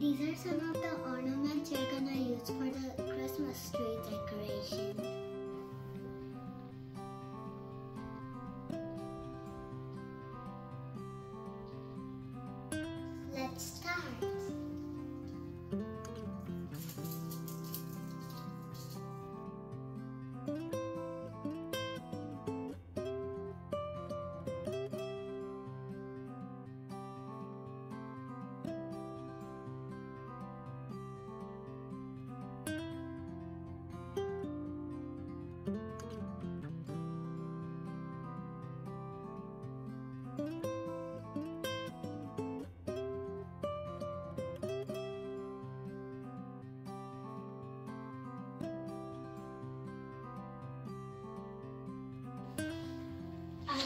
These are some of the ornaments you're gonna use for the Christmas tree decoration. Let's start.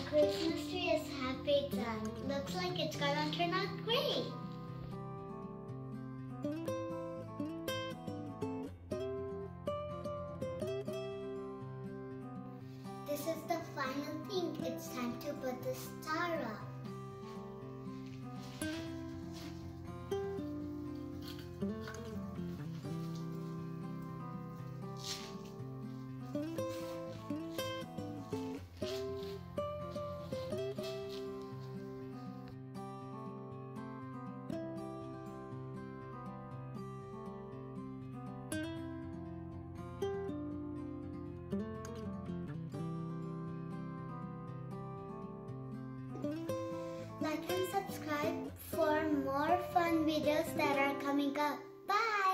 Christmas tree is half done. Looks like it's gonna turn out great. This is the final thing. It's time to put the star up. Like and subscribe for more fun videos that are coming up. Bye!